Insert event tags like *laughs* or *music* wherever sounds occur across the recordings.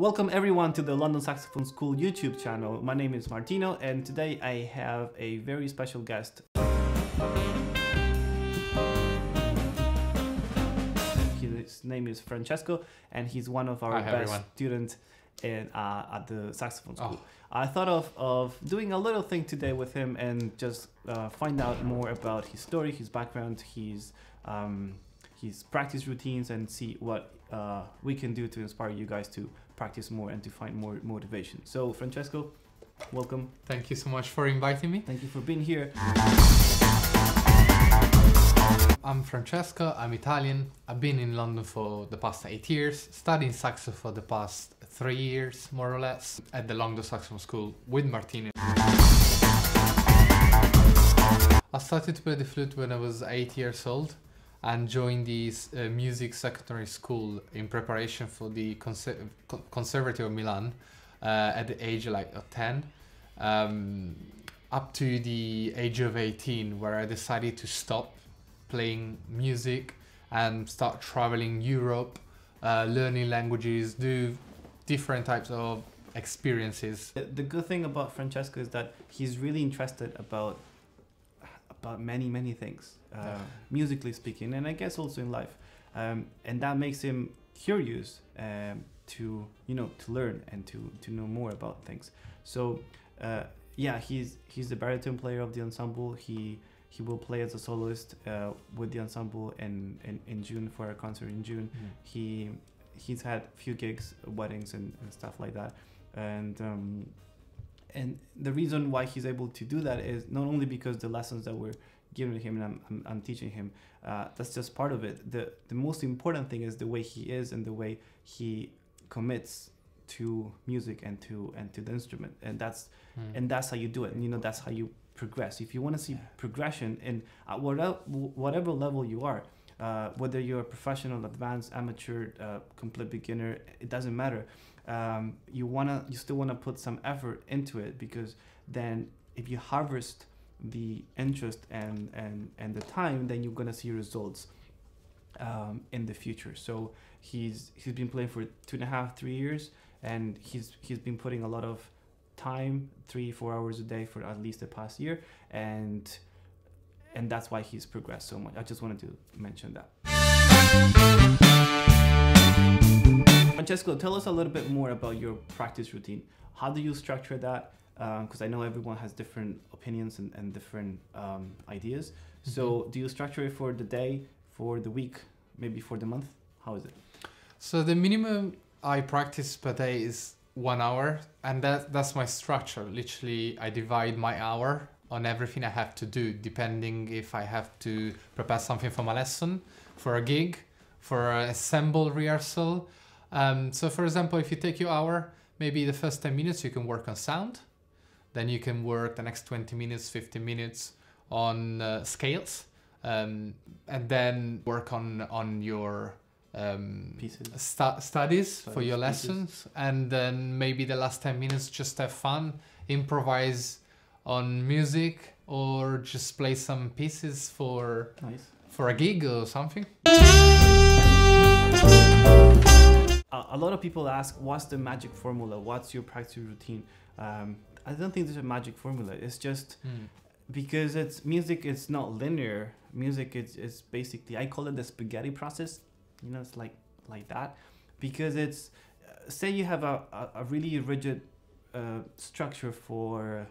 Welcome everyone to the London Saxophone School YouTube channel. My name is Martino and today I have a very special guest. His name is Francesco and he's one of our Hi, best everyone. students in, uh, at the saxophone school. Oh. I thought of, of doing a little thing today with him and just uh, find out more about his story, his background, his um, his practice routines, and see what uh, we can do to inspire you guys to practice more and to find more motivation. So, Francesco, welcome. Thank you so much for inviting me. Thank you for being here. I'm Francesco, I'm Italian. I've been in London for the past eight years, studying saxo for the past three years, more or less, at the London Saxophone School with Martino. I started to play the flute when I was eight years old and joined the uh, music secondary school in preparation for the Conser- of Milan uh, at the age like of 10. Um, up to the age of 18 where I decided to stop playing music and start traveling Europe, uh, learning languages, do different types of experiences. The good thing about Francesco is that he's really interested about about many many things, uh, Yeah. musically speaking, and I guess also in life, um, and that makes him curious um, to you know to learn and to to know more about things. So uh, yeah, he's he's the baritone player of the ensemble. He he will play as a soloist uh, with the ensemble in, in, in June for a concert in June he he's had few gigs weddings and, and stuff like that and um, and the reason why he's able to do that is not only because the lessons that we're giving him and I'm, I'm, I'm teaching him uh, that's just part of it. The the most important thing is the way he is and the way he commits to music and to and to the instrument. And that's Mm. and that's how you do it. And you know that's how you progress. If you want to see Yeah. progression in at whatever whatever level you are uh, whether you're a professional advanced amateur uh, complete beginner it doesn't matter um, you wanna you still want to put some effort into it because then if you harvest the interest and and and the time then you're gonna see results um, in the future. So he's he's been playing for two and a half three years and he's he's been putting a lot of time three four hours a day for at least the past year and and that's why he's progressed so much. I just wanted to mention that francesco tell us a little bit more about your practice routine. How do you structure that? Because i know everyone has different opinions and, and different um, ideas. So do you structure it for the day for the week maybe for the month? How is it? So the minimum I practice per day is one hour, and that that's my structure. Literally, I divide my hour on everything I have to do, depending if I have to prepare something for my lesson, for a gig, for an assemble rehearsal. Um, so, for example, if you take your hour, maybe the first ten minutes you can work on sound, then you can work the next twenty minutes, fifteen minutes on uh, scales, um, and then work on on your um, studies for your pieces. lessons. And then maybe the last 10 minutes just have fun improvise on music or just play some pieces for nice. for a gig or something a lot of people ask what's the magic formula? What's your practice routine? Um, i don't think there's a magic formula. It's just because it's music it's not linear. Music is, is basically i call it the spaghetti process. You know it's like like that. Because it's uh, say you have a, a, a really rigid uh, structure for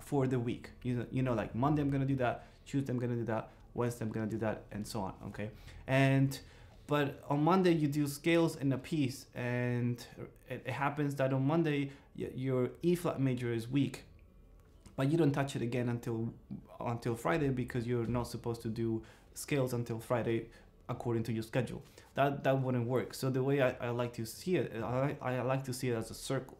for the week. You know, you know like monday i'm gonna do that tuesday i'm gonna do that wednesday i'm gonna do that and so on okay? And but on monday you do scales in a piece and it, it happens that on monday your e flat major is weak but you don't touch it again until until friday because you're not supposed to do scales until friday according to your schedule. That that wouldn't work. So the way i, I like to see it I, I like to see it as a circle.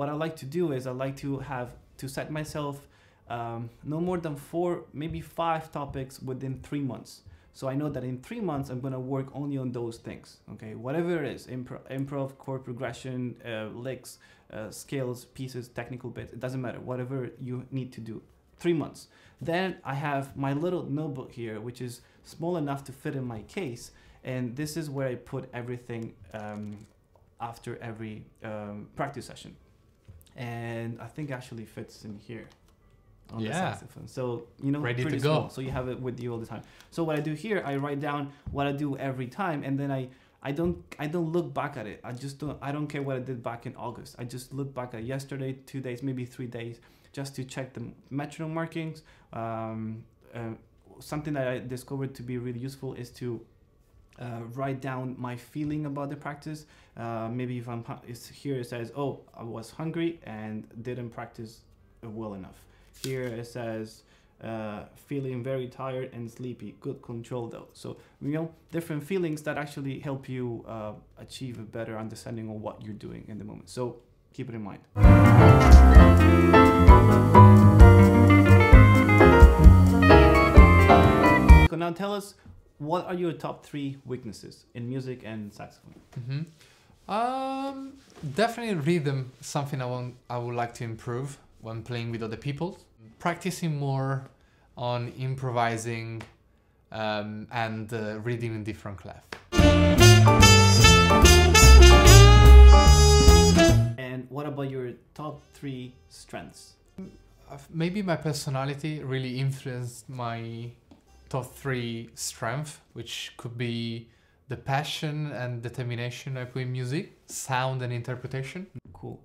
What i like to do is i like to have to set myself um, no more than four maybe five topics within three months so i know that in three months i'm going to work only on those things okay whatever it is improv, improv chord progression uh, licks uh, scales pieces technical bits it doesn't matter whatever you need to do three months. Then I have my little notebook here, which is small enough to fit in my case, and this is where I put everything um, after every um, practice session. And I think actually fits in here on the Yeah. saxophone. So you know, Ready to go. small, So you have it with you all the time. So what I do here, I write down what I do every time, and then I I don't I don't look back at it. I just don't I don't care what I did back in August. I just look back at yesterday, two days, maybe three days, just to check the metronome markings. Um, uh, something that I discovered to be really useful is to uh, write down my feeling about the practice. Uh, maybe if I'm it's here it says, oh, I was hungry and didn't practice well enough. Here it says uh, feeling very tired and sleepy. Good control though. So you know different feelings that actually help you uh, achieve a better understanding of what you're doing in the moment. So keep it in mind. So now tell us what are your top three weaknesses in music and saxophone? hmm Um, definitely rhythm. Something I want. I would like to improve when playing with other people. Practicing more on improvising um, and uh, reading in different clef. And what about your top three strengths? Maybe my personality really influenced my top three strength, which could be the passion and determination I put in music, sound and interpretation. Cool.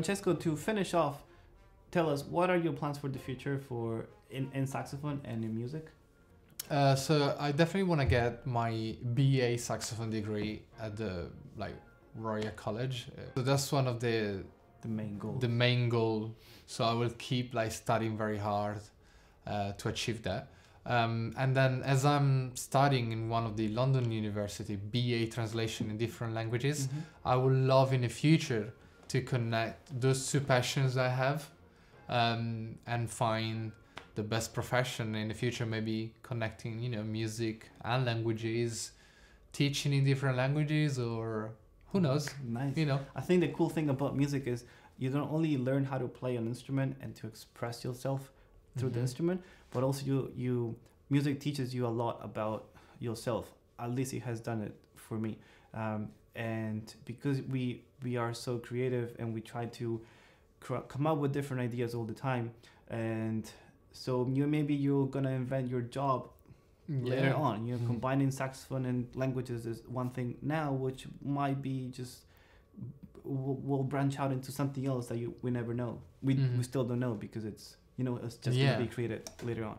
Francesco, to finish off, tell us what are your plans for the future for in, in saxophone and in music? Uh, so I definitely want to get my BA saxophone degree at the like Royal College. Uh, so that's one of the The main goal. the main goal. So I will keep like studying very hard uh, to achieve that. Um, and then as I'm studying in one of the London University BA translation in different languages, Mhm. I would love in the future to connect those two passions I have um, and find the best profession in the future, maybe connecting, you know, music and languages, teaching in different languages or who knows, Nice. you know. I think the cool thing about music is you don't only learn how to play an instrument and to express yourself through the Mhm. instrument, but also you you music teaches you a lot about yourself. At least it has done it for me. Um, and because we we are so creative and we try to cr- come up with different ideas all the time, and so you maybe you're gonna invent your job later on. You know, Mhm. combining saxophone and languages is one thing now, which might be just will, will branch out into something else that you we never know. We we Mhm. still don't know because it's you know it's just Yeah. gonna be created later on.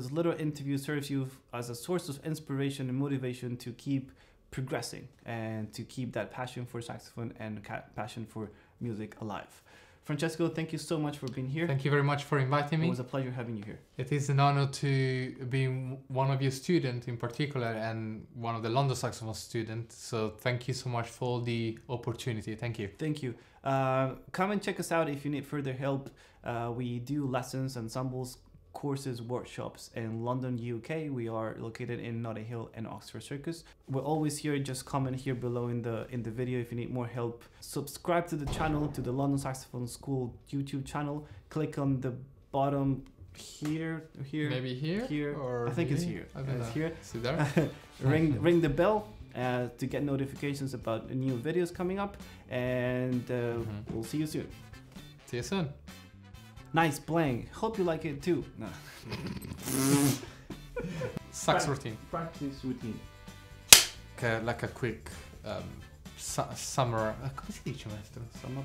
This little interview serves you as a source of inspiration and motivation to keep progressing and to keep that passion for saxophone and ca- passion for music alive. Francesco, thank you so much for being here. Thank you very much for inviting me. It was a pleasure having you here. It is an honor to be one of your students in particular and one of the London saxophone students. So thank you so much for the opportunity. Thank you. Thank you. Uh, come and check us out if you need further help. Uh, we do lessons, ensembles, courses, workshops in London, UK. We are located in Notting Hill and Oxford Circus. We're always here. Just comment here below in the in the video if you need more help. Subscribe to the channel, to the London Saxophone School YouTube channel. Click on the bottom here, here, Maybe here? here. Or I think it's here. I don't It's know. here. *laughs* See there? *laughs* ring ring the bell uh, to get notifications about new videos coming up, and uh, Mhm. we'll see you soon. See you soon. Nice playing. Hope you like it too. No. *laughs* Sax Right. routine. Practice routine. Like a, like a quick um, su- summer. uh, come si dice maestro? Sum up.